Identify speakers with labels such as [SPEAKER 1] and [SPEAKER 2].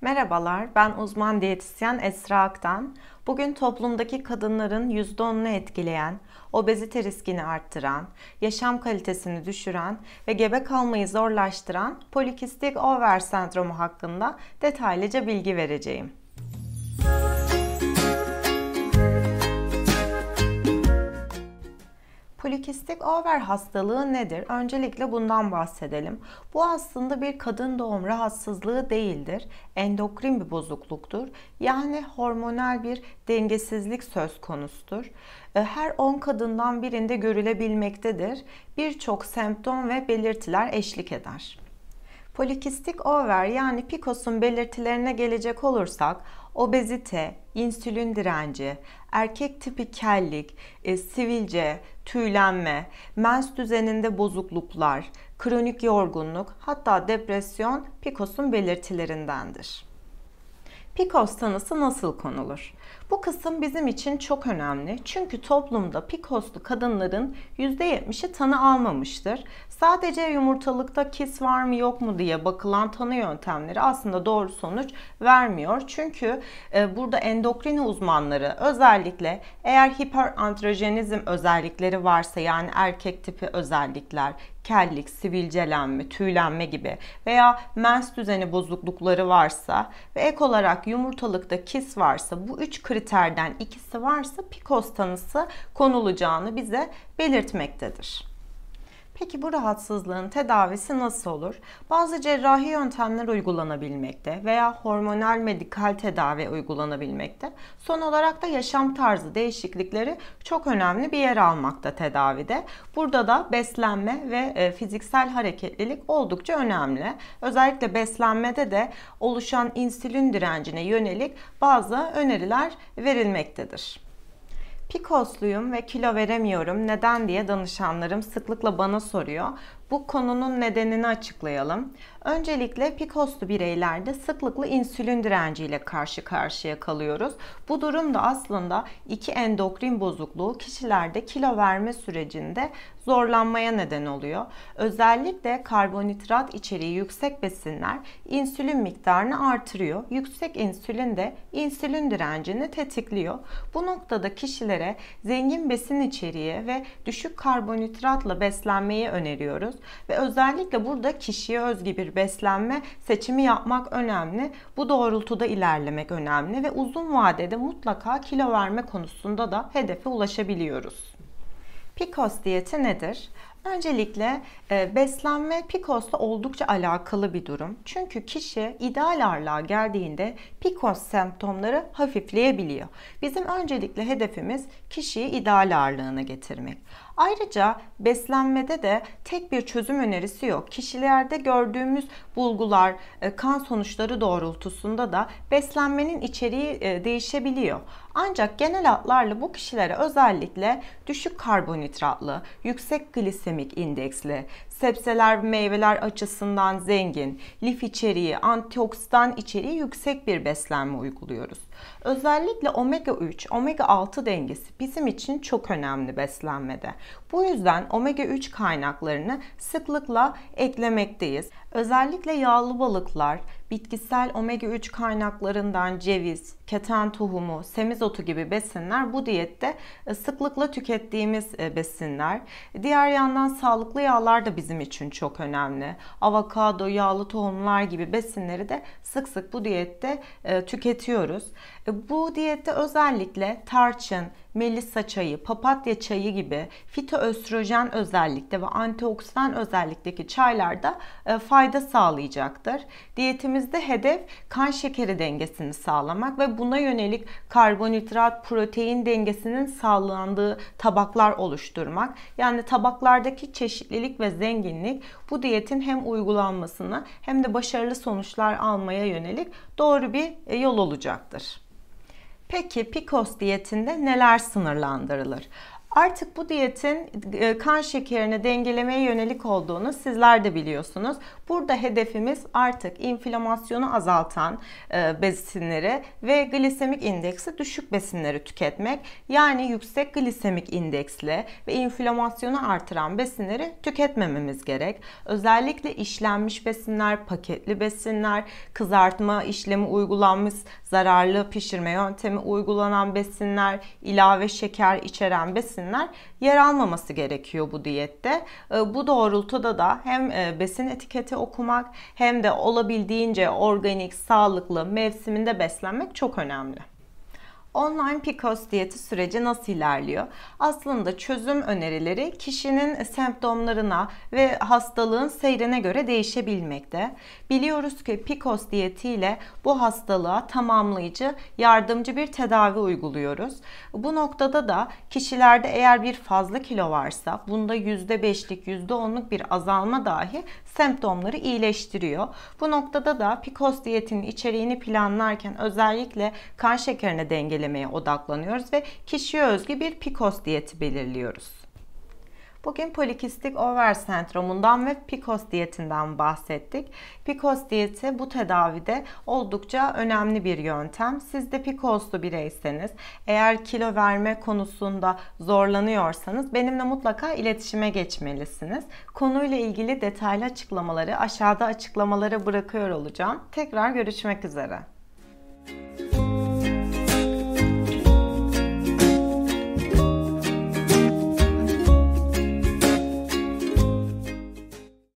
[SPEAKER 1] Merhabalar, ben uzman diyetisyen Esra Aktan. Bugün toplumdaki kadınların %10'unu etkileyen, obezite riskini arttıran, yaşam kalitesini düşüren ve gebe kalmayı zorlaştıran polikistik over sendromu hakkında detaylıca bilgi vereceğim. Polikistik over hastalığı nedir? Öncelikle bundan bahsedelim. Bu aslında bir kadın doğum rahatsızlığı değildir. Endokrin bir bozukluktur. Yani hormonal bir dengesizlik söz konusudur. E, her 10 kadından birinde görülebilmektedir. Birçok semptom ve belirtiler eşlik eder. Polikistik over yani PCOS'un belirtilerine gelecek olursak obezite, insülin direnci, erkek tipi kellik, e, sivilce, tüylenme, mens düzeninde bozukluklar, kronik yorgunluk hatta depresyon PCOS'un belirtilerindendir. PCOS tanısı nasıl konulur? Bu kısım bizim için çok önemli. Çünkü toplumda PCOS'lu kadınların %70'i tanı almamıştır. Sadece yumurtalıkta kis var mı yok mu diye bakılan tanı yöntemleri aslında doğru sonuç vermiyor. Çünkü e, burada endokrin uzmanları özellikle eğer hiperandrojenizm özellikleri varsa yani erkek tipi özellikler, kellik, sivilcelenme, tüylenme gibi veya mens düzeni bozuklukları varsa ve ek olarak yumurtalıkta kis varsa bu üç kriterden ikisi varsa PCOS tanısı konulacağını bize belirtmektedir. Peki bu rahatsızlığın tedavisi nasıl olur? Bazı cerrahi yöntemler uygulanabilmekte veya hormonal medikal tedavi uygulanabilmekte. Son olarak da yaşam tarzı değişiklikleri çok önemli bir yer almakta tedavide. Burada da beslenme ve e, fiziksel hareketlilik oldukça önemli. Özellikle beslenmede de oluşan insülin direncine yönelik bazı öneriler verilmektedir. Pikosluyum ve kilo veremiyorum neden diye danışanlarım sıklıkla bana soruyor. Bu konunun nedenini açıklayalım. Öncelikle PCOS'lu bireylerde sıklıkla insülin direnciyle karşı karşıya kalıyoruz. Bu durum da aslında iki endokrin bozukluğu kişilerde kilo verme sürecinde zorlanmaya neden oluyor. Özellikle karbonhidrat içeriği yüksek besinler insülin miktarını artırıyor. Yüksek insülin de insülin direncini tetikliyor. Bu noktada kişilere zengin besin içeriği ve düşük karbonhidratla beslenmeyi öneriyoruz ve özellikle burada kişiye özgü bir beslenme seçimi yapmak önemli. Bu doğrultuda ilerlemek önemli ve uzun vadede mutlaka kilo verme konusunda da hedefe ulaşabiliyoruz. PCOS diyeti nedir? Öncelikle e, beslenme PCOS'la oldukça alakalı bir durum. Çünkü kişi ideal ağırlığa geldiğinde PCOS semptomları hafifleyebiliyor. Bizim öncelikle hedefimiz kişiyi ideal ağırlığına getirmek. Ayrıca beslenmede de tek bir çözüm önerisi yok. Kişilerde gördüğümüz bulgular, e, kan sonuçları doğrultusunda da beslenmenin içeriği e, değişebiliyor. Ancak genel hatlarla bu kişilere özellikle düşük karbonhidratlı, yüksek glisemik indeksli, sebzeler ve meyveler açısından zengin, lif içeriği, antioksidan içeriği yüksek bir beslenme uyguluyoruz. Özellikle omega 3, omega 6 dengesi bizim için çok önemli beslenmede. Bu yüzden omega 3 kaynaklarını sıklıkla eklemekteyiz. Özellikle yağlı balıklar, bitkisel omega 3 kaynaklarından ceviz, keten tohumu, semizotu gibi besinler bu diyette e, sıklıkla tükettiğimiz e, besinler. Diğer yandan sağlıklı yağlar da bizim için çok önemli. Avokado, yağlı tohumlar gibi besinleri de sık sık bu diyette e, tüketiyoruz. Bu diyette özellikle tarçın, melisa çayı, papatya çayı gibi fitoöstrojen özellikte ve antioksidan özellikteki çaylarda e, fayda sağlayacaktır. Diyetimizde hedef kan şekeri dengesini sağlamak ve buna yönelik karbonhidrat, protein dengesinin sağlandığı tabaklar oluşturmak. Yani tabaklardaki çeşitlilik ve zenginlik bu diyetin hem uygulanmasını hem de başarılı sonuçlar almaya yönelik doğru bir e, yol olacaktır. Peki PCOS diyetinde neler sınırlandırılır? Artık bu diyetin e, kan şekerini dengelemeye yönelik olduğunu sizler de biliyorsunuz. Burada hedefimiz artık inflamasyonu azaltan e, besinleri ve glisemik indeksi düşük besinleri tüketmek. Yani yüksek glisemik indeksli ve inflamasyonu artıran besinleri tüketmememiz gerek. Özellikle işlenmiş besinler, paketli besinler, kızartma işlemi uygulanmış zararlı pişirme yöntemi uygulanan besinler, ilave şeker içeren besinler yer almaması gerekiyor bu diyette. Ee, bu doğrultuda da hem e, besin etiketi okumak hem de olabildiğince organik, sağlıklı, mevsiminde beslenmek çok önemli. Online PCOS diyeti süreci nasıl ilerliyor? Aslında çözüm önerileri kişinin semptomlarına ve hastalığın seyrine göre değişebilmekte. Biliyoruz ki PCOS diyetiyle bu hastalığa tamamlayıcı, yardımcı bir tedavi uyguluyoruz. Bu noktada da kişilerde eğer bir fazla kilo varsa bunda %5'lik, %10'luk bir azalma dahi semptomları iyileştiriyor. Bu noktada da PCOS diyetinin içeriğini planlarken özellikle kan şekerini dengelemeye odaklanıyoruz ve kişiye özgü bir PCOS diyeti belirliyoruz. Bugün polikistik over sendromundan ve PCOS diyetinden bahsettik. PCOS diyeti bu tedavide oldukça önemli bir yöntem. Siz de PCOS'lu bireyseniz, eğer kilo verme konusunda zorlanıyorsanız benimle mutlaka iletişime geçmelisiniz. Konuyla ilgili detaylı açıklamaları aşağıda açıklamalara bırakıyor olacağım. Tekrar görüşmek üzere.